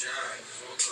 shine.